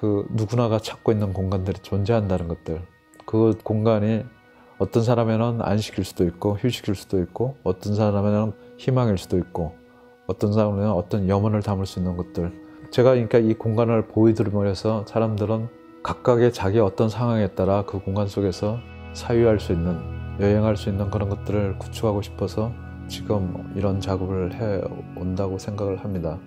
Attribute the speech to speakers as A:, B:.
A: 그 누구나가 찾고 있는 공간들이 존재한다는 것들. 그 공간이 어떤 사람에는 안식일 수도 있고 휴식일 수도 있고 어떤 사람에는 희망일 수도 있고 어떤 사람에는 어떤 염원을 담을 수 있는 것들. 제가 그러니까 이 공간을 보여드림으로써 사람들은 각각의 자기 어떤 상황에 따라 그 공간 속에서 사유할 수 있는 여행할 수 있는 그런 것들을 구축하고 싶어서 지금 이런 작업을 해 온다고 생각을 합니다.